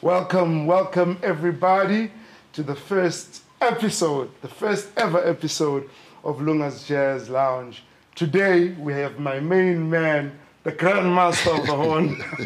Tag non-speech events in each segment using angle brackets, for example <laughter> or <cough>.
Welcome, welcome everybody to the first episode, the first ever episode of Lunga's Jazz Lounge. Today we have my main man, the Grandmaster of the Horn, <laughs>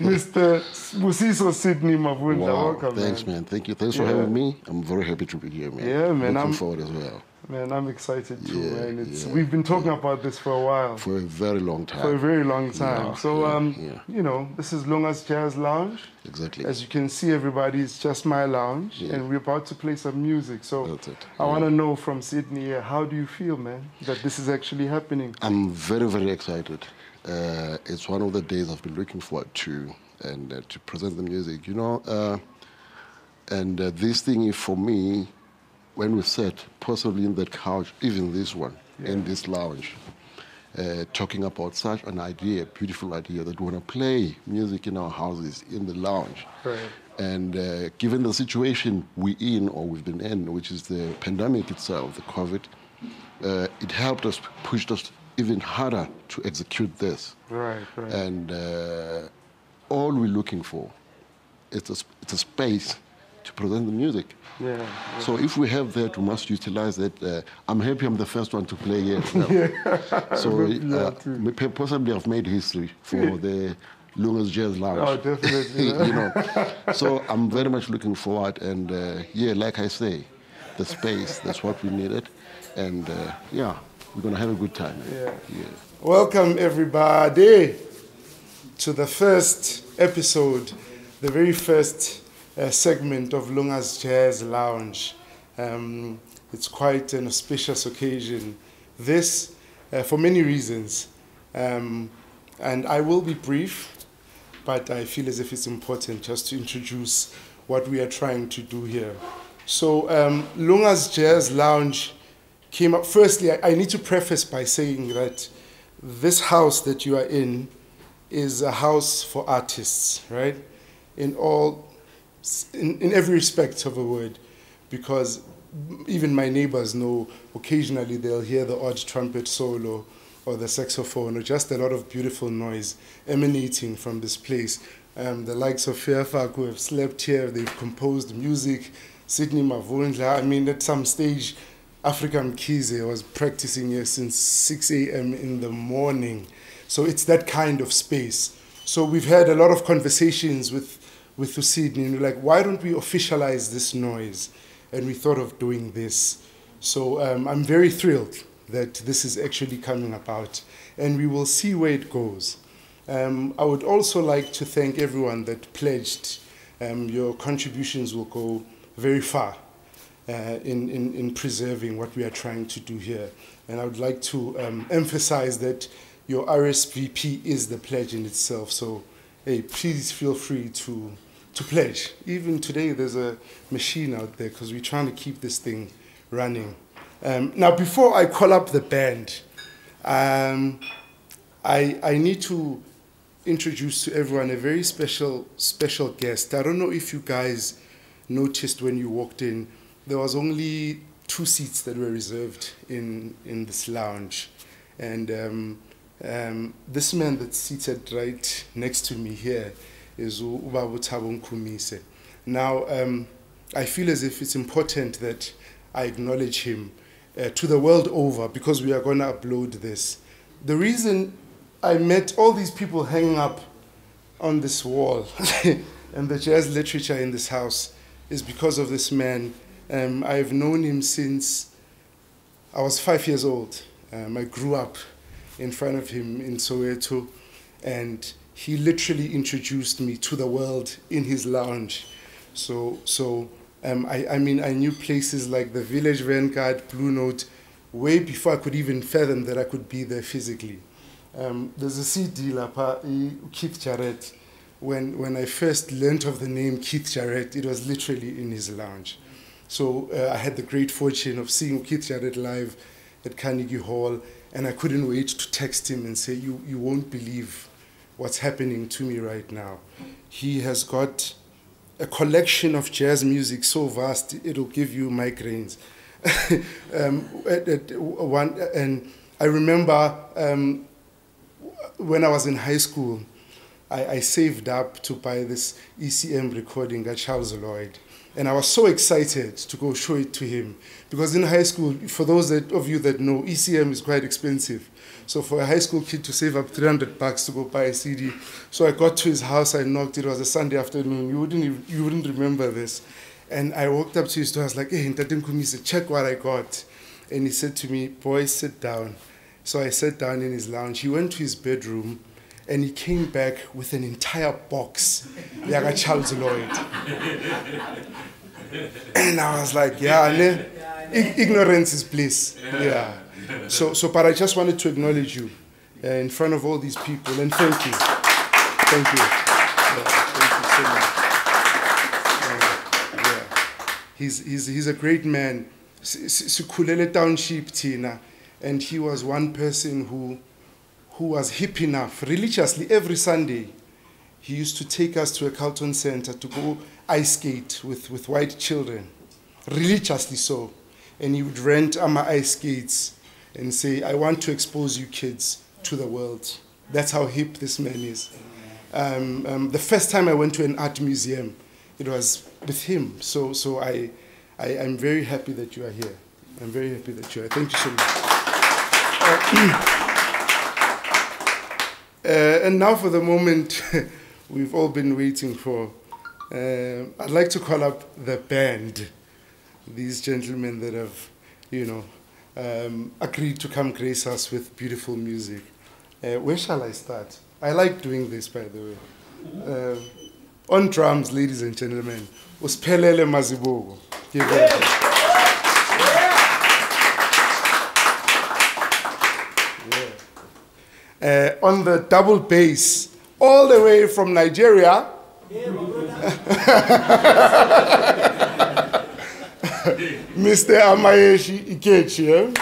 Mr. Busiso Sydney Mavundla. Wow, Welcome, thanks, man. man. Thank you. Thanks for having me. I'm very happy to be here, man. Yeah, man, Looking I'm- forward as well Man, I'm excited too, Yeah, man. It's, yeah, we've been talking about this for a while, for a very long time. for a very long time. Yeah, so, yeah, um, yeah. you know, this is Lunga's Jazz Lounge. exactly. As you can see, everybody, it's just my lounge, Yeah. and we're about to play some music. So, That's it. I want to know from Sydney, uh, how do you feel, man, that this is actually happening? I'm very, very excited. Uh, it's one of the days I've been looking forward to, and uh, to present the music. You know, uh, and uh, this thing is for me. When we sat, possibly in that couch, even this one, in this lounge, uh, talking about such an idea, a beautiful idea that we want to play music in our houses in the lounge. Right. And uh, given the situation we're in or we've been in, which is the pandemic itself, the COVID, uh, it helped us, pushed us even harder to execute this. Right, right. And uh, all we're looking for is a, it's a space to present the music. yeah. So if we have that, we must utilize it. Uh, I'm happy I'm the first one to play here. <laughs> so <laughs> Yeah, uh, too. possibly I've made history for <laughs> the Lunga's Jazz Lounge. Oh, definitely. you know, so I'm very much looking forward. And uh, yeah, like I say, the space, that's what we needed. And uh, yeah, we're going to have a good time. Yeah. yeah. Welcome, everybody, to the first episode, the very first uh, segment of Lunga's Jazz Lounge. Um, it's quite an auspicious occasion. This, uh, for many reasons. Um, and I will be brief, but I feel as if it's important just to introduce what we are trying to do here. So, um, Lunga's Jazz Lounge came up. Firstly, I, I need to preface by saying that this house that you are in is a house for artists, right? In all, in, in every respect of a word, because even my neighbors know occasionally they'll hear the odd trumpet solo or the saxophone or just a lot of beautiful noise emanating from this place. Um, the likes of Fairfax who have slept here, they've composed music. Sydney Mavundla, I mean, at some stage, African Kize was practicing here since 6 a.m. in the morning. So it's that kind of space. So we've had a lot of conversations with, with Sydney, and we're like, why don't we officialize this noise? And we thought of doing this. So um, I'm very thrilled that this is actually coming about, and we will see where it goes. Um, I would also like to thank everyone that pledged. Um, your contributions will go very far uh, in, in, in preserving what we are trying to do here. And I would like to um, emphasize that your RSVP is the pledge in itself. So, hey, please feel free to, to pledge. Even today, there's a machine out there because we're trying to keep this thing running. Um, now, before I call up the band, um, I, I need to introduce to everyone a very special special guest. I don't know if you guys noticed when you walked in, there was only two seats that were reserved in in this lounge, and um, um, this man that's seated right next to me here is U- Ubaba Thabo Nkumise. Now, um, I feel as if it's important that I acknowledge him uh, to the world over because we are going to upload this. The reason I met all these people hanging up on this wall <laughs> and the jazz literature in this house is because of this man. Um, I've known him since I was five years old. Um, I grew up in front of him in Soweto, and he literally introduced me to the world in his lounge. So, so um, I, I mean, I knew places like the Village Vanguard, Blue Note, way before I could even fathom that I could be there physically. Um, there's a CD, Lapa, Keith Jarrett. When, when I first learned of the name Keith Jarrett, it was literally in his lounge. So uh, I had the great fortune of seeing Keith Jarrett live at Carnegie Hall, and I couldn't wait to text him and say, you, you won't believe what's happening to me right now. He has got a collection of jazz music so vast, it'll give you migraines. <laughs> um, at, at one, and I remember um, when I was in high school, I, I saved up to buy this ECM recording at Charles Lloyd. And I was so excited to go show it to him. Because in high school, for those that, of you that know, ECM is quite expensive. So for a high school kid to save up 300 bucks to go buy a CD. So I got to his house, I knocked, it was a Sunday afternoon. You wouldn't, even, you wouldn't remember this. And I walked up to his door, I was like, hey, Ntate Nkumise, check what I got. And he said to me, "Boy, sit down. So I sat down in his lounge. He went to his bedroom and he came back with an entire box like Charles Lloyd. and I was like, yeah, ne? ignorance is bliss. Yeah. So, so, but I just wanted to acknowledge you uh, in front of all these people and thank you. Thank you. Yeah, thank you so much. Yeah. He's, he's, he's a great man. Sikhulele township Tina, and he was one person who who was hip enough religiously every Sunday. He used to take us to a Carlton Center to go ice skate with, with white children, religiously so. And he would rent our ice skates and say, I want to expose you kids to the world. That's how hip this man is. Um, um, the first time I went to an art museum, it was with him. So, so I, I, am very happy that you are here. I'm very happy that you are. Thank you so much. Uh, <clears throat> Uh, and now for the moment <laughs> we've all been waiting for. Uh, I'd like to call up the band, these gentlemen that have, you know, um, agreed to come grace us with beautiful music. Uh, where shall I start? I like doing this, by the way. Uh, on drums, ladies and gentlemen, USphelelo Mazibuko. Yeah. Uh, on the double bass, all the way from Nigeria. <laughs> Mr. Amaeshi Ikeshi. Eh?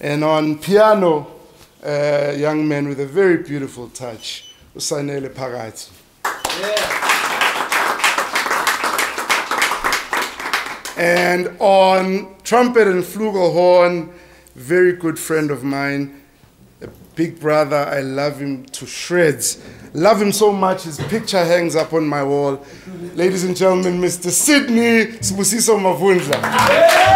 And on piano, a young man with a very beautiful touch, USanele Phakathi. Yeah. And on trumpet and flugelhorn, very good friend of mine, a big brother. I love him to shreds. Love him so much, his picture hangs up on my wall. Ladies and gentlemen, Mr. Sydney Sibusiso Mavundla.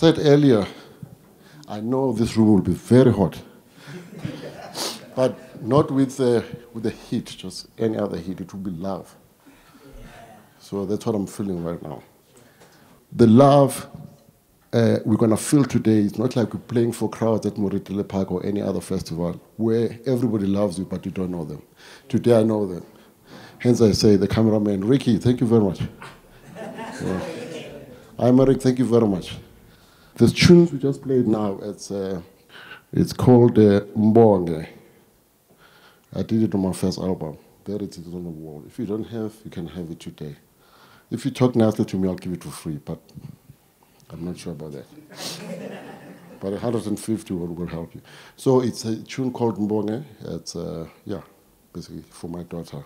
Said earlier, I know this room will be very hot, but not with the, with the heat, just any other heat. It will be love. So that's what I'm feeling right now. The love uh, we're going to feel today is not like we're playing for crowds at Moretele Park or any other festival where everybody loves you but you don't know them. Today I know them. Hence I say the cameraman, Ricky, thank you very much. Yeah. I'm Eric, thank you very much. The tune we just played now, it's, uh, it's called uh, Mbonge. I did it on my first album. There it is on the wall. If you don't have, you can have it today. If you talk nicely to me, I'll give it for free, but I'm not sure about that. <laughs> but 150 will, will help you. So it's a tune called Mbonge. It's, uh, yeah, basically for my daughter.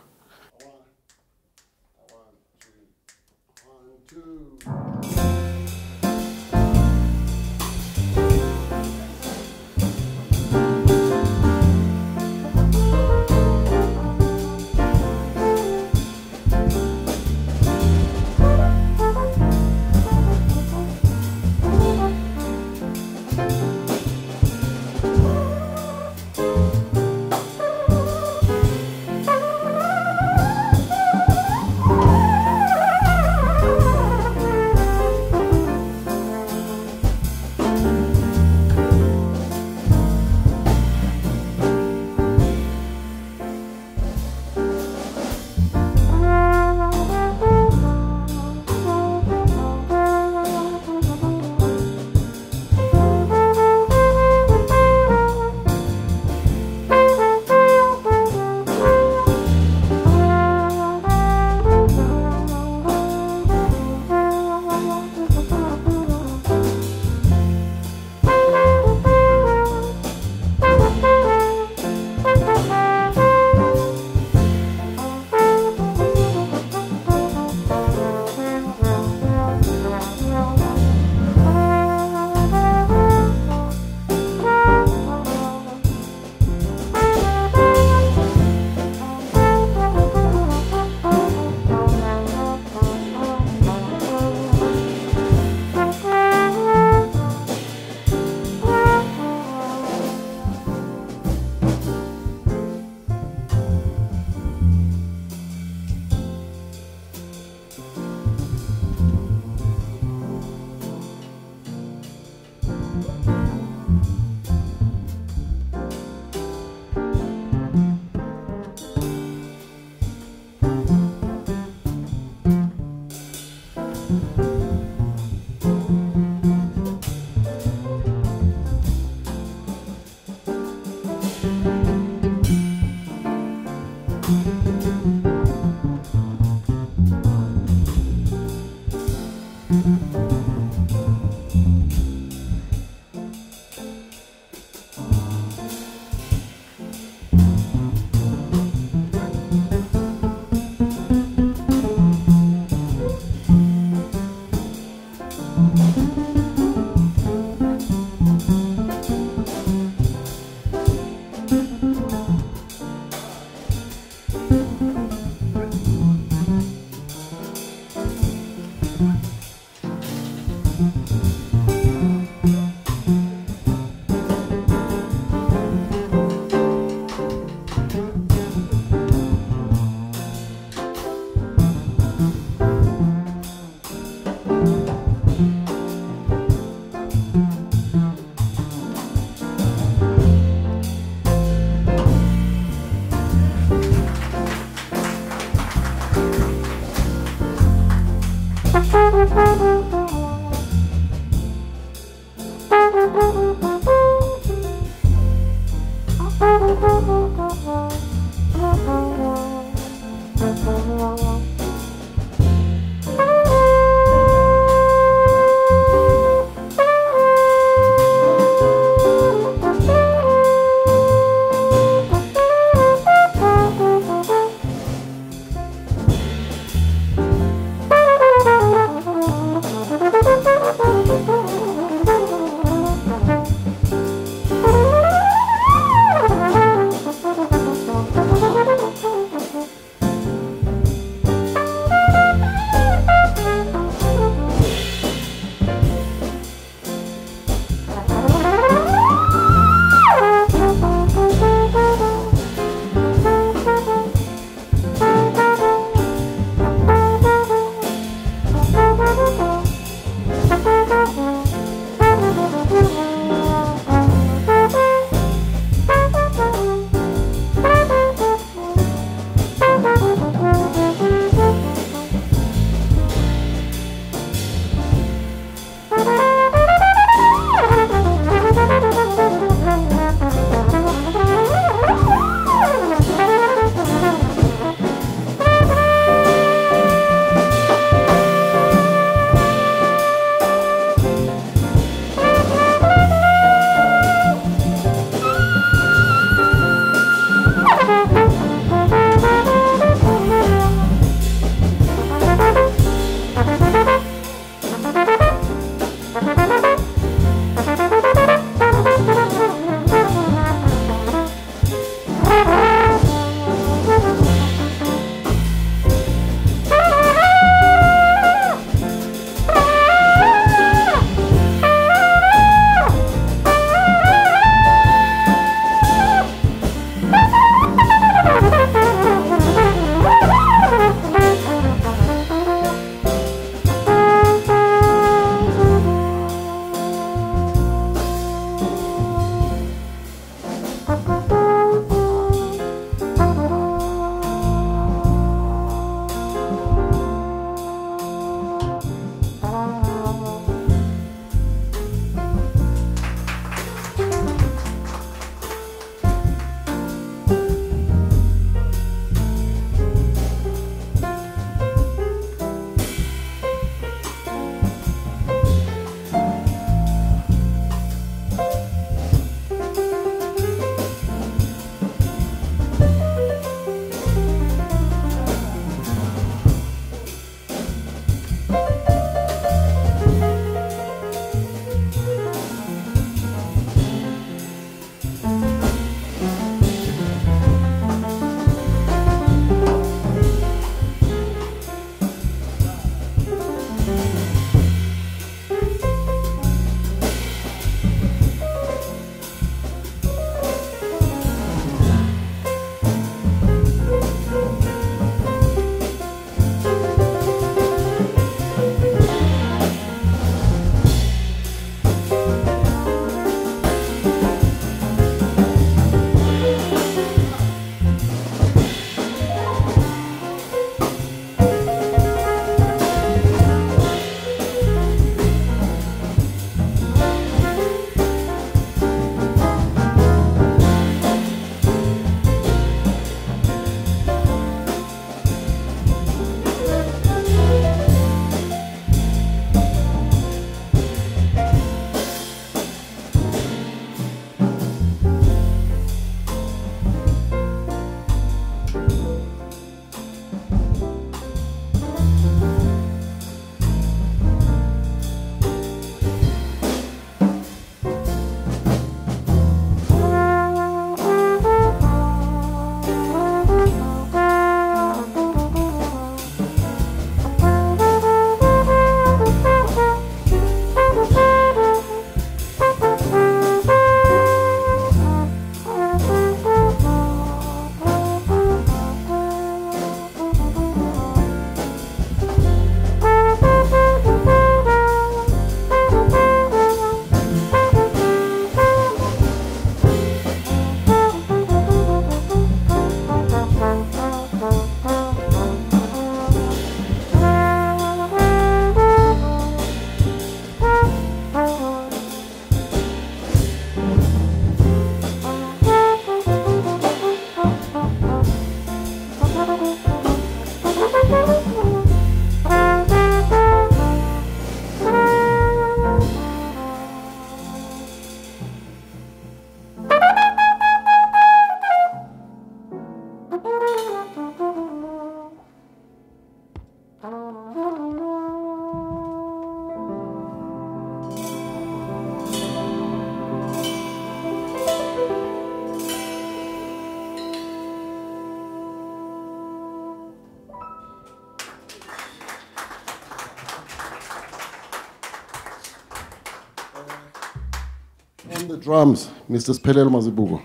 Drums, Mr. Sphelelo Mazibuko.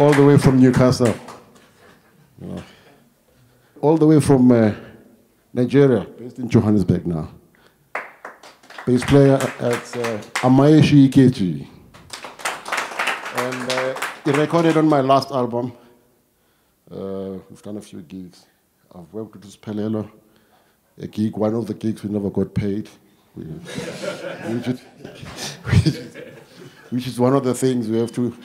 All the way from Newcastle. All the way from uh, Nigeria, based in Johannesburg now. Bass player at uh, Amaeshi Ikeshi. And uh, he recorded on my last album. Uh, we've done a few gigs. I've worked with Sphelelo. A gig, one of the gigs we never got paid. We, which, is, which, is, which is one of the things we have to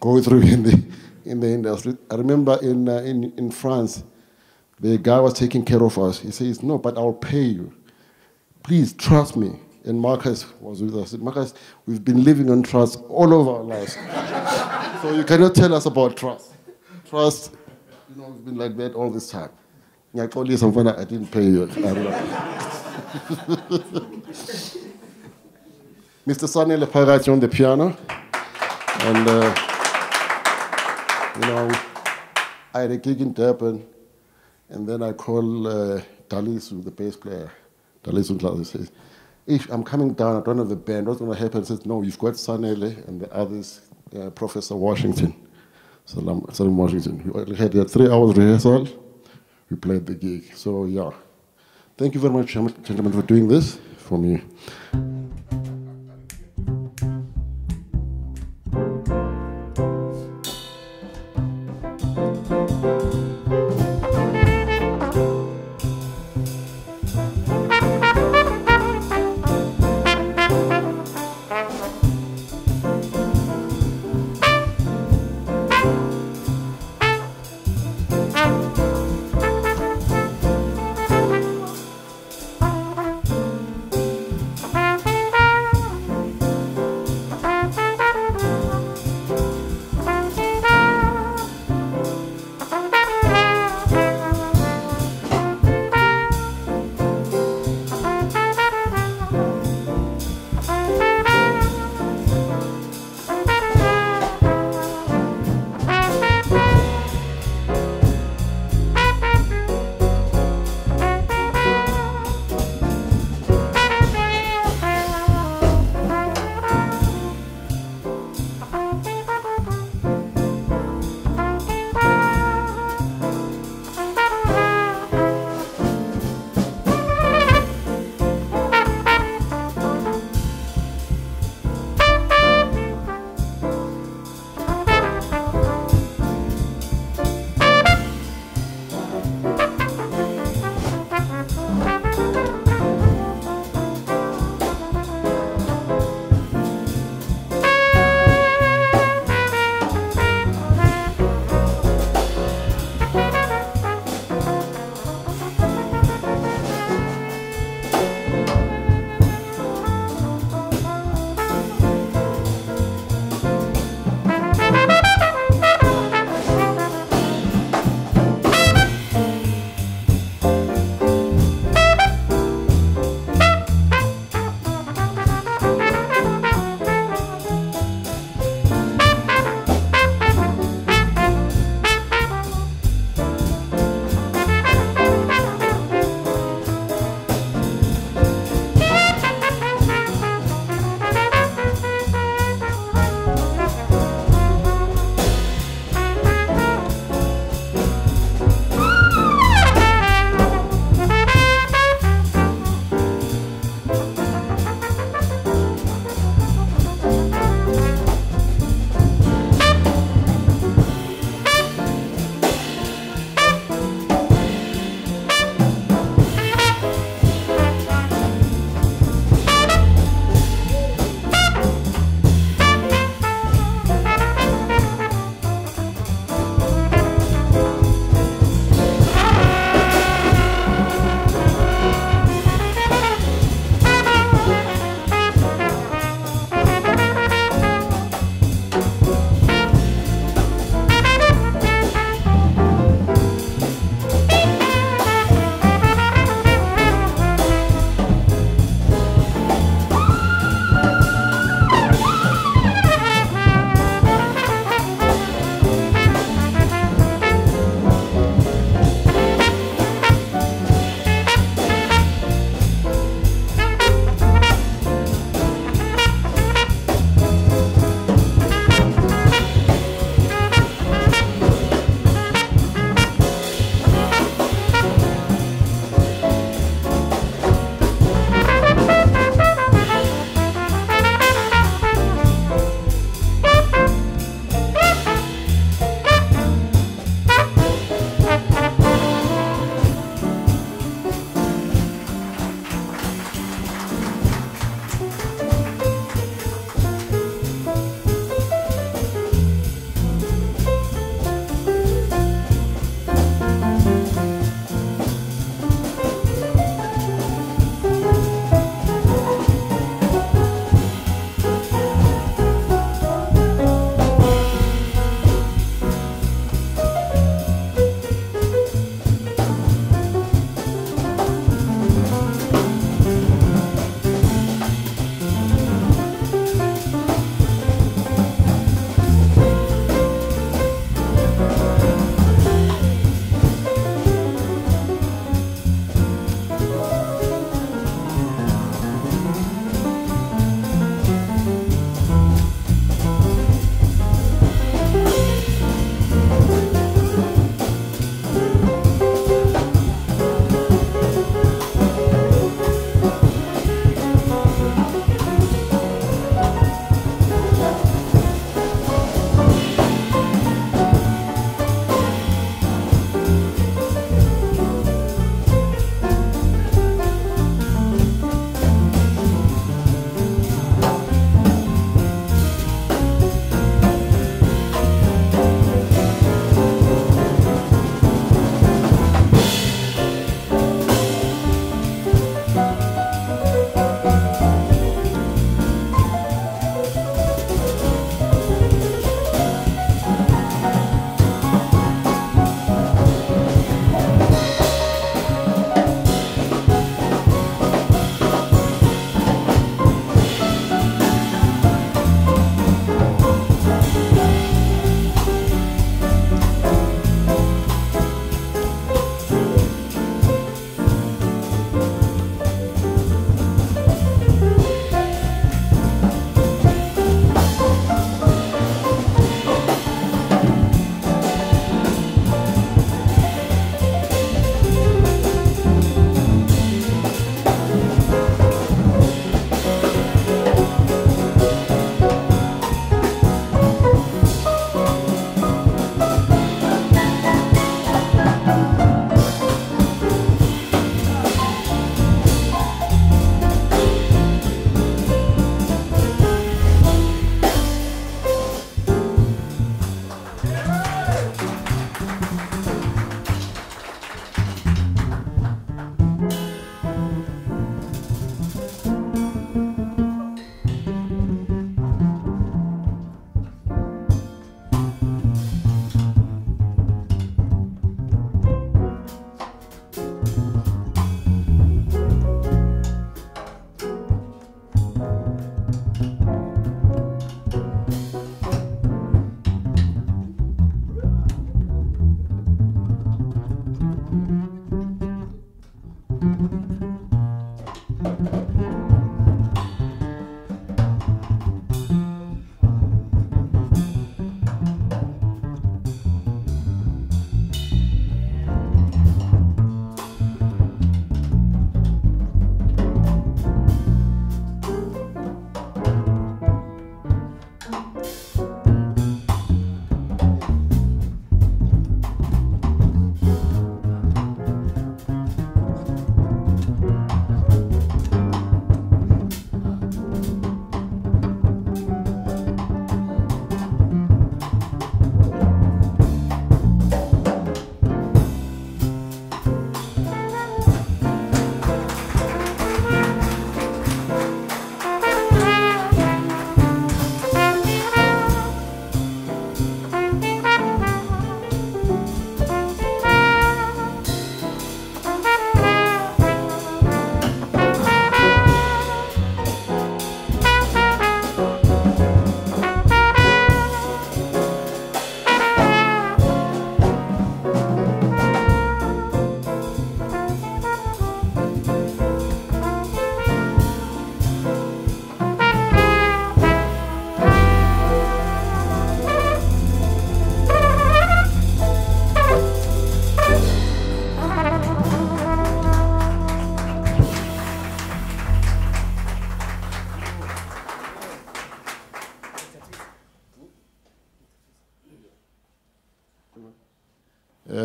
go through in the, in the industry. I remember in, uh, in, in France, the guy was taking care of us. He says, No, but I'll pay you. Please trust me. And Marcus was with us. Marcus, we've been living on trust all of our lives. so you cannot tell us about trust. Trust, you know, we've been like that all this time. I told you something I didn't pay you. <laughs> Mr. Sanele Phakathi on the piano. And, uh, you know, I had a gig in Durban, and then I call uh, Dalisu, the bass player. Dalisu says, if I'm coming down, I don't have a band, what's going to happen? He says, no, you've got Sanele and the others, uh, Professor Washington, Salam, Salam Washington. We had a three hours rehearsal, we played the gig. So yeah, thank you very much, gentlemen, for doing this for me.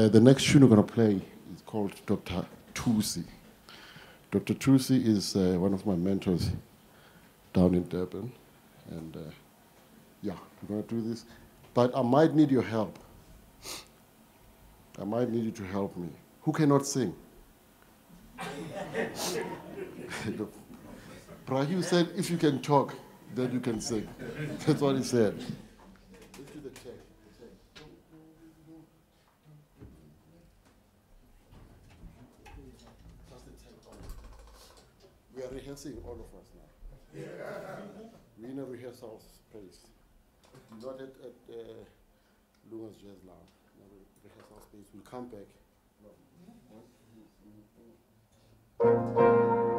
Uh, the next tune we're going to play is called Dr. Tusi. Dr. Tusi is uh, one of my mentors down in Durban. And uh, yeah, we're going to do this. But I might need your help. I might need you to help me. Who cannot sing? <laughs> Prahu said, if you can talk, then you can sing. That's what he said. Rehearsing, all of us now. We're in a rehearsal space. Not at, at uh, Lunga's Jazz Lounge. Not a rehearsal space. We'll come back. That's mm-hmm. mm-hmm. mm-hmm.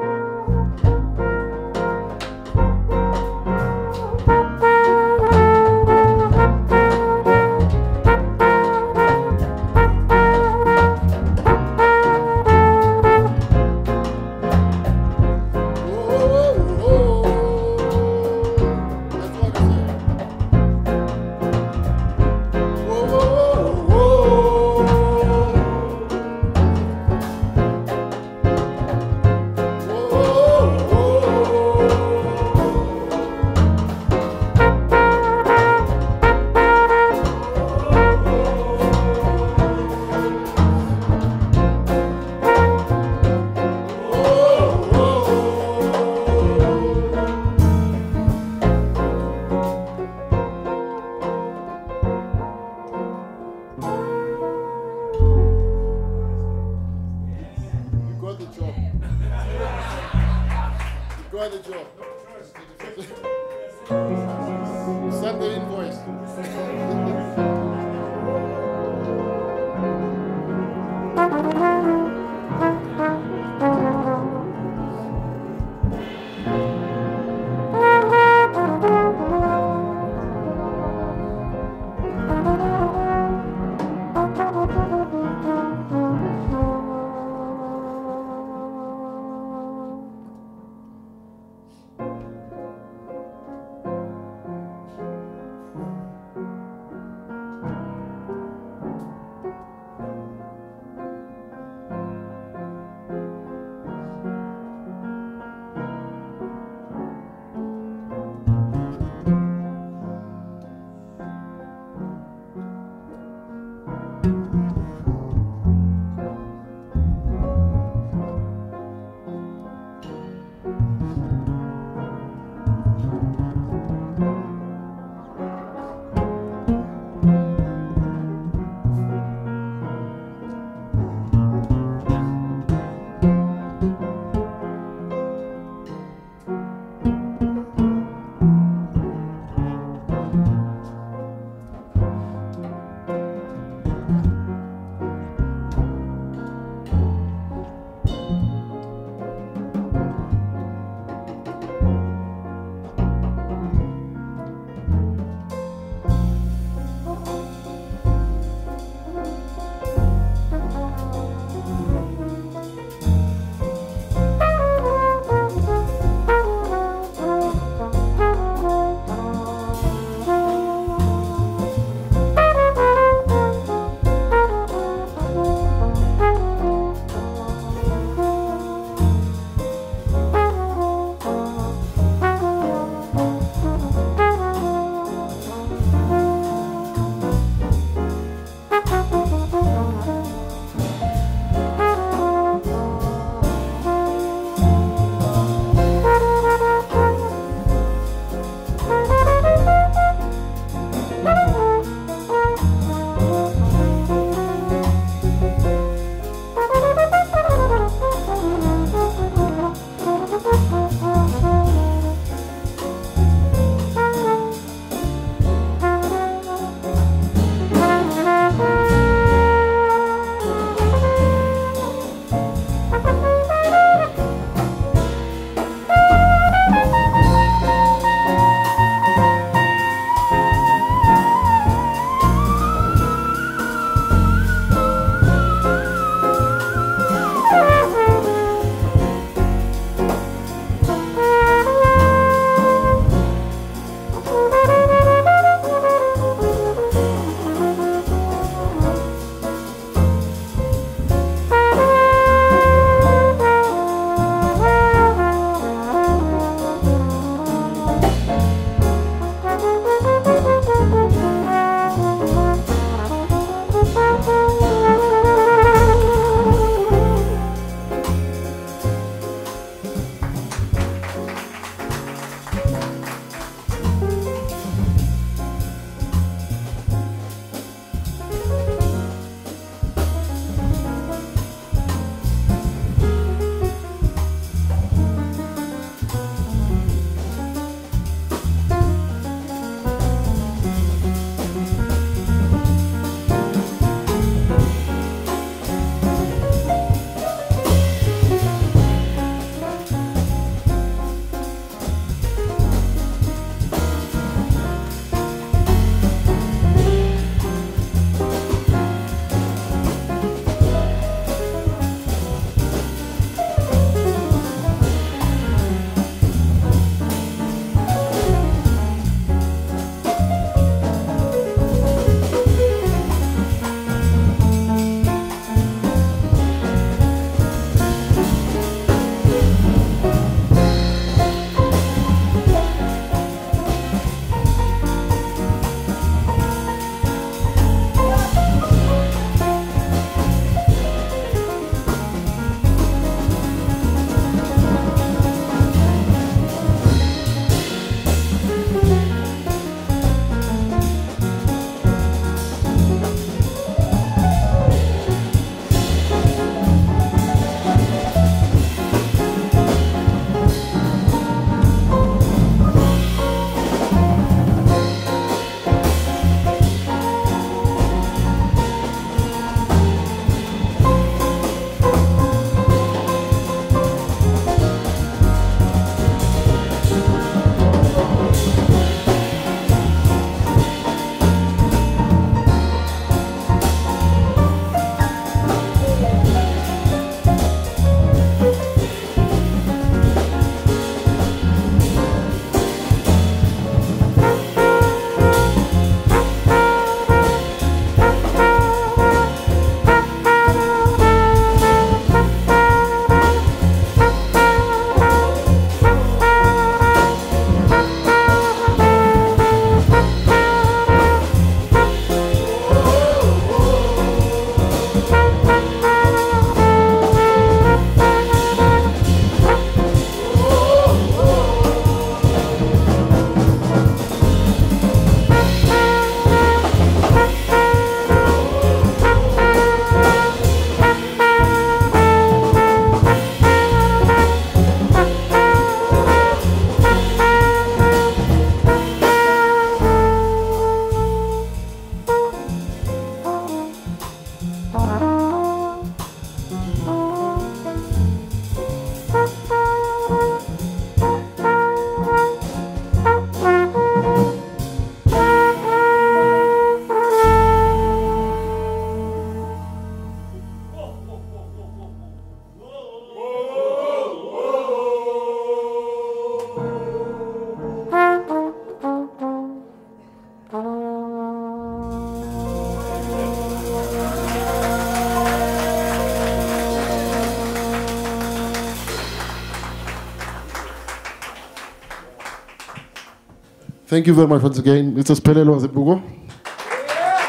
Thank you very much once again, Mr. Sphelelo Mazibuko,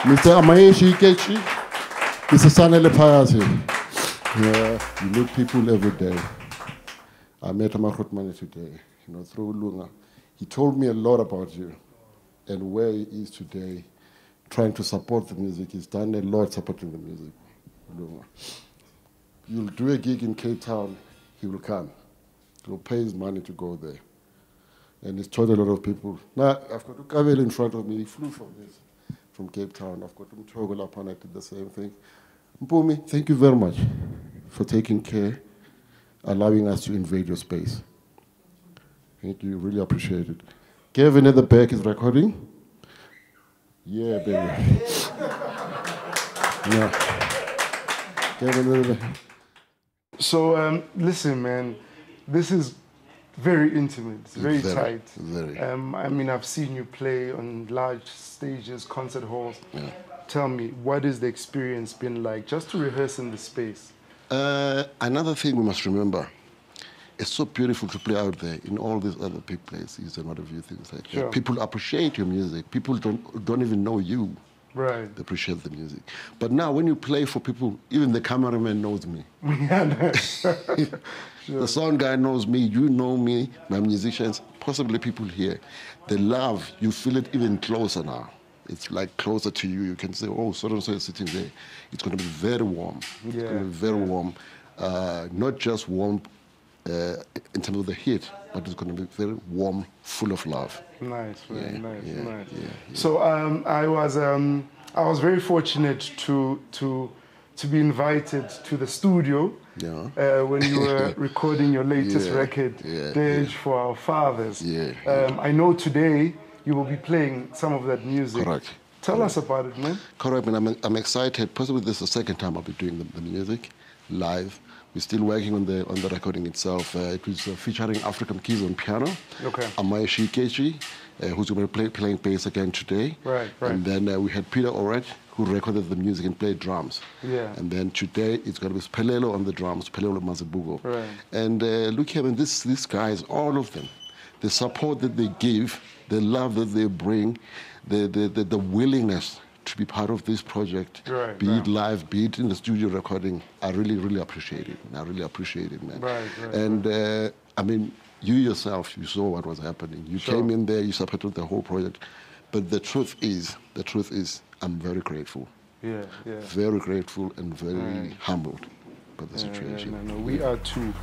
Mr. Amaeshi Ikeshi, Mr. Sanele Phakathi. Yeah, you meet people every day. I met Amakhotmane today, you know, through Lunga. He told me a lot about you and where he is today, trying to support the music. He's done a lot supporting the music. Lunga. You'll do a gig in Cape Town, he will come. He'll pay his money to go there and it's taught a lot of people. Now, I've got Ukabel in front of me. He flew from this, from Cape Town. I've got Mtogo Lapana did the same thing. Mpumi, thank you very much for taking care, allowing us to invade your space. Thank you, really appreciate it. Kevin at the back is recording. Yeah, baby. <laughs> yeah. Kevin at the back. So um, listen, man, this is very intimate. Very, Very, tight. very. Um, I mean, I've seen you play on large stages, concert halls. Yeah. Tell me, what is the experience been like just to rehearse in the space? Uh, another thing we must remember, it's so beautiful to play out there in all these other big places and what have you, things like Sure. that. People appreciate your music. People don't, don't even know you. Right. They appreciate the music. But now when you play for people, even the cameraman knows me. <laughs> Yeah, <laughs> The sound guy knows me, you know me, my musicians, possibly people here. The love, you feel it even closer now. It's like closer to you. You can say, oh, so and so is sitting there. It's going to be very warm. It's going Yeah, to be very warm. Uh, not just warm uh, in terms of the heat, but it's going to be very warm, full of love. Nice, very Yeah, nice, yeah, nice. yeah, So um, I was um, I was very fortunate to to to be invited to the studio Yeah. uh, when you were <laughs> recording your latest record, Dirge for Our Fathers. Yeah, Um, I know today you will be playing some of that music. Correct. Tell us about it, man. Correct, man. I'm, I'm excited. Possibly this is the second time I'll be doing the, the music live. We're still working on the on the recording itself. Uh, it was uh, featuring African Keys on piano. Okay. Amaeshi Ikeshi, uh, who's going to be play, playing bass again today. Right, right. And then uh, we had Peter Oret, who recorded the music and played drums. Yeah. And then today it's going to be Sphelelo on the drums, Sphelelo Mazibuko. Right. And uh, look here, man, this, these guys, all of them, the support that they give, the love that they bring, the, the, the, the willingness to be part of this project, Right, be right. it live, be it in the studio recording, I really, really appreciate it. I really appreciate it, man. Right, right, and uh, I mean, you yourself, you saw what was happening. You Sure. came in there, you supported the whole project. But the truth is, the truth is, I'm very grateful, Yeah, yeah. very grateful, and very humbled by the Yeah, yeah, situation. no, no, we are too.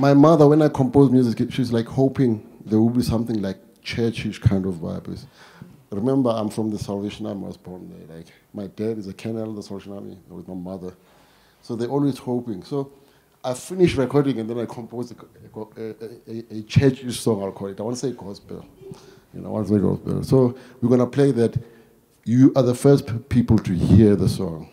My mother, when I composed music, she's like hoping there will be something like churchish kind of vibes. Remember, I'm from the Salvation Army. I was born there. Like my dad is a colonel in the Salvation Army with my mother, so they're always hoping. So I finished recording and then I composed a, a, a, a churchish song. I'll call it. I want to say gospel. You know, I want to say gospel. So we're gonna play that. You are the first people to hear the song.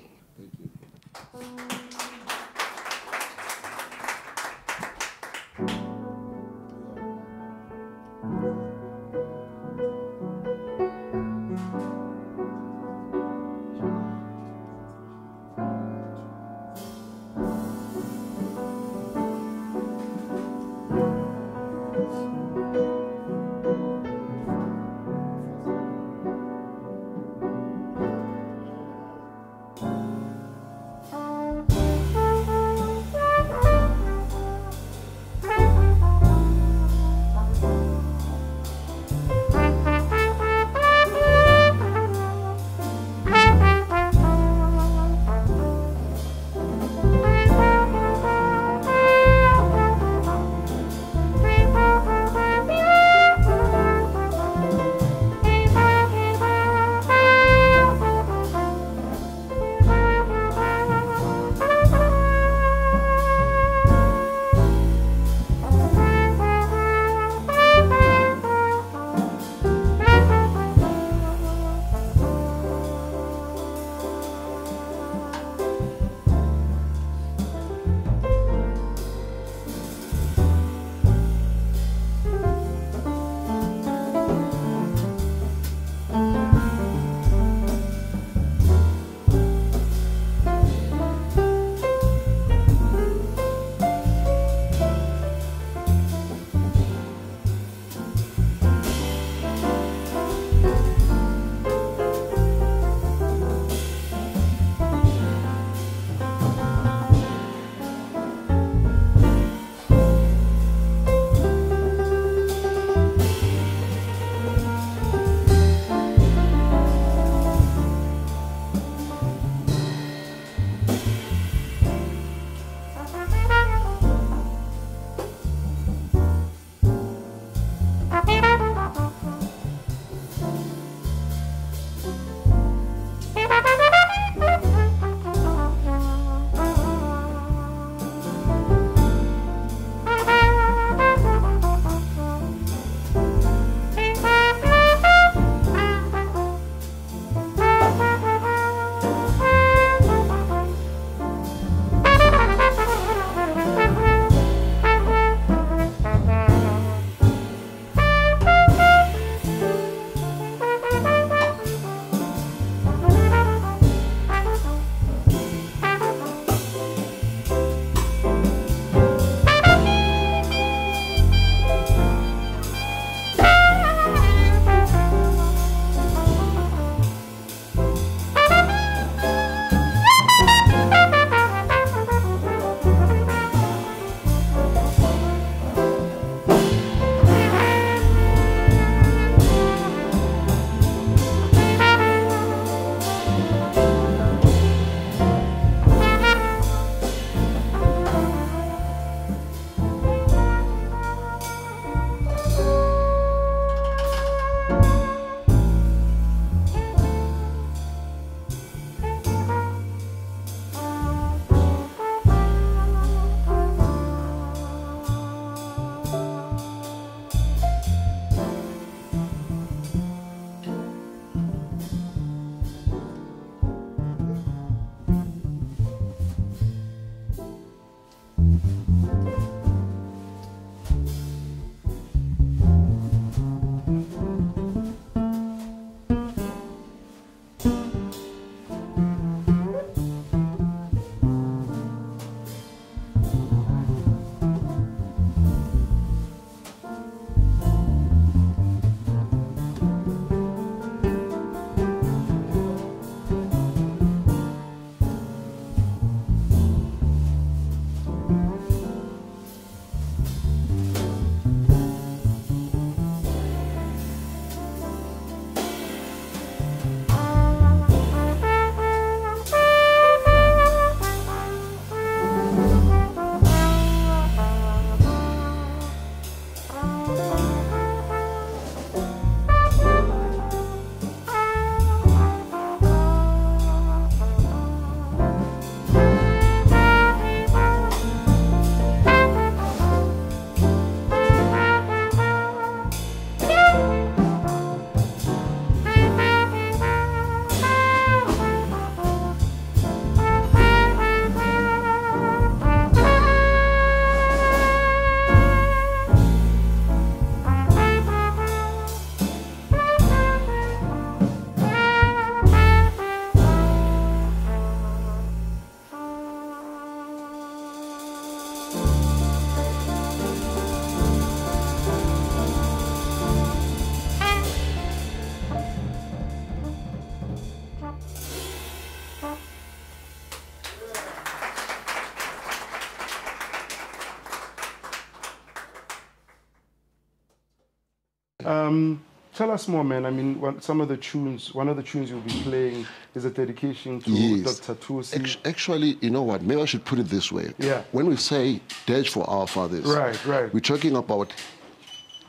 Tell us more, man. I mean, one, some of the tunes, one of the tunes you'll be playing is a dedication to Yes. Dr. Tusi. Act- Actually, you know what? Maybe I should put it this way. Yeah. When we say Dirge for Our Fathers, Right, right. we're talking about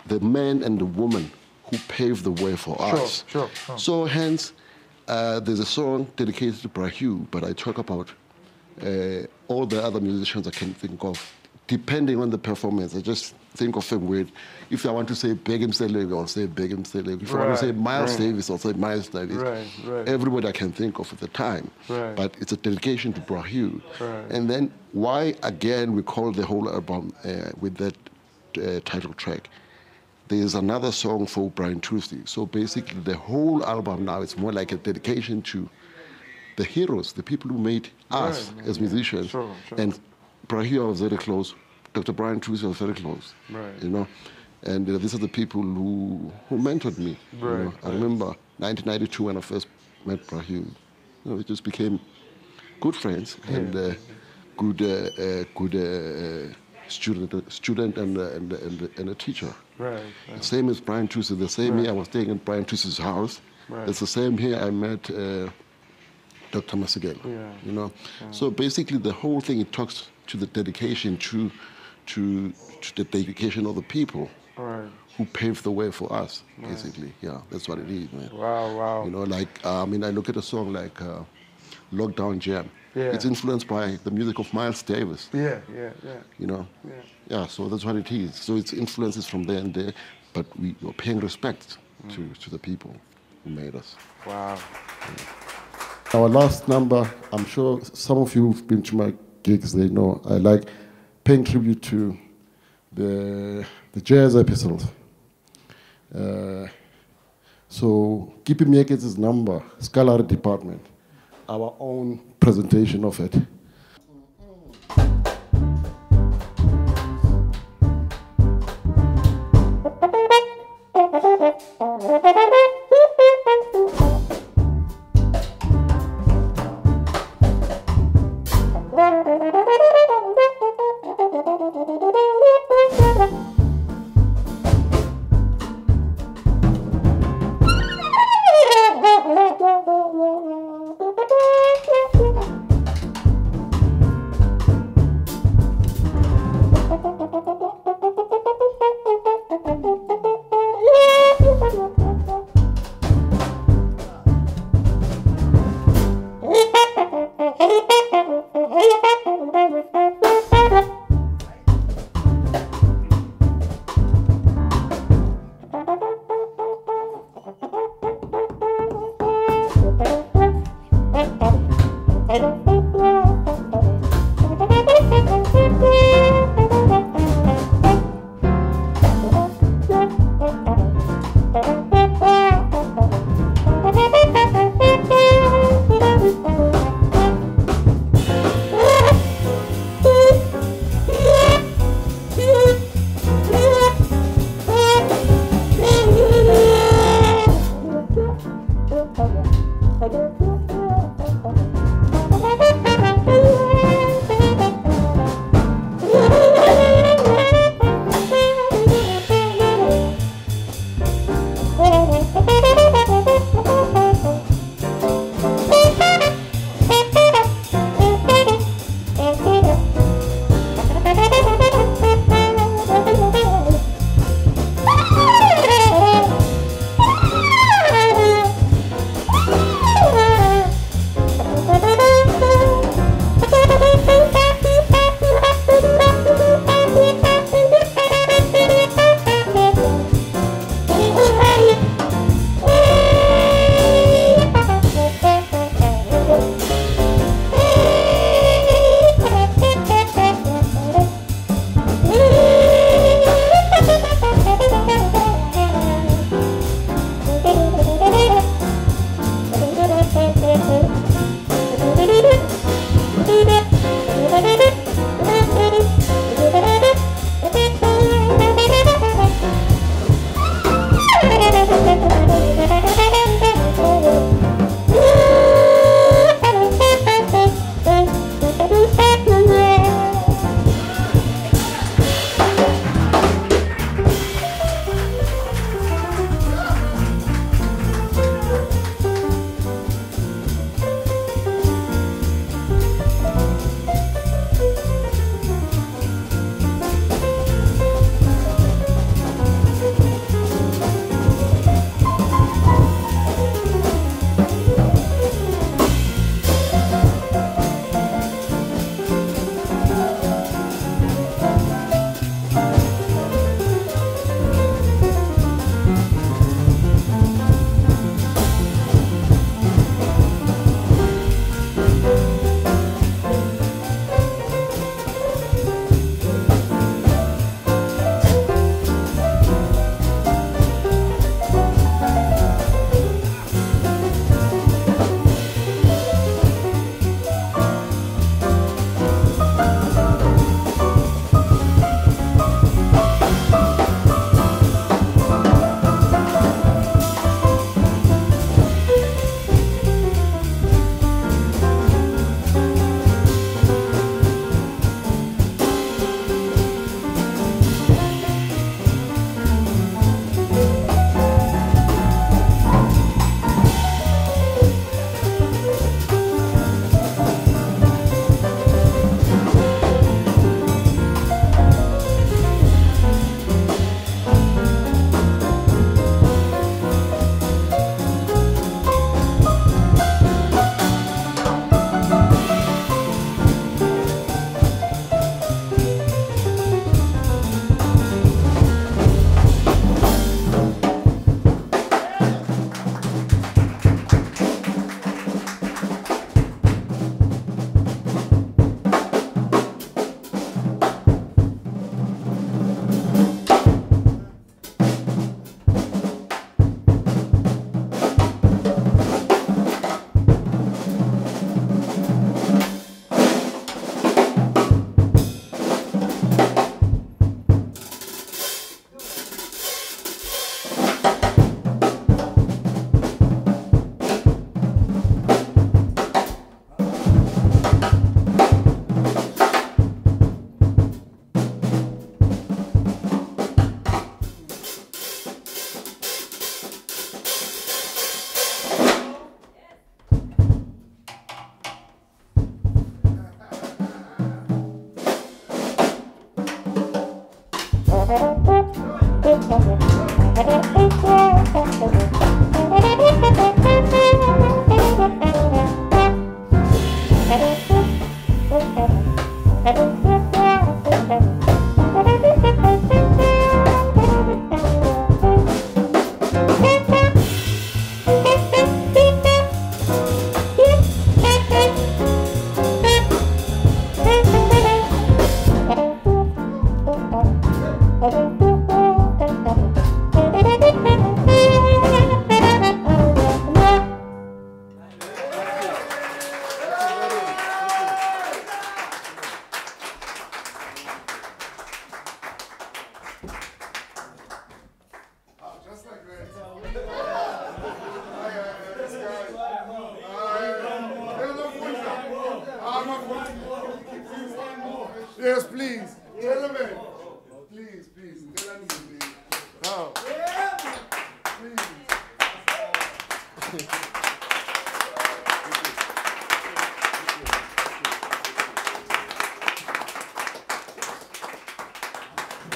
the man and the woman who paved the way for Sure, us. sure, sure. So hence, uh, there's a song dedicated to Brahu, but I talk about uh, all the other musicians I can think of, depending on the performance. I just think of a word. If I want to say Bheki Mseleku, I'll say Bheki Mseleku. If I want to say Miles right. Davis, I'll say Miles Davis. Right, right. Everybody I can think of at the time. Right. But it's a dedication to Brahu. Right. And then why, again, we call the whole album uh, with that uh, title track. There's another song for Brian Tuesday. So basically, the whole album now is more like a dedication to the heroes, the people who made us Right, as musicians. Sure, sure. And Brahu was very close. Dr. Brian Tuesday was very close. Right. You know, and uh, these are the people who who mentored me. you Right, know. I remember 1992 when I first met Brahu. You know, we just became good friends and uh, good uh, uh, good uh, uh, student student and uh, and and, and a teacher. Right, right. Same as Brian Tuesday. The same year I was staying in Brian Tuesday's house. Right. It's the same year I met uh, Dr. Masekela. Yeah. You know, so basically the whole thing it talks to the dedication to to to the dedication of the people Right. who paved the way for us. Basically, yeah, that's what it is, man. Wow, wow. You know, like uh, I mean, I look at a song like uh, "Lockdown Jam." Yeah. It's influenced by the music of Miles Davis. yeah, yeah, yeah. You know. Yeah. Yeah. So that's what it is. So it's influences from there and there, but we are paying respect Mm. to to the people who made us. Wow. Our last number, I'm sure some of you who've been to my gigs, they know I like paying tribute to the, the jazz episode. Uh, so, Kippie Moeketsi' number, Scholar Department, our own presentation of it.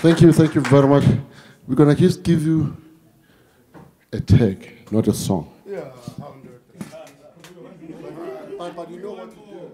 Thank you, thank you very much. We're gonna just give you a tag, not a song. Yeah, I'll do it. But, but you know what to do.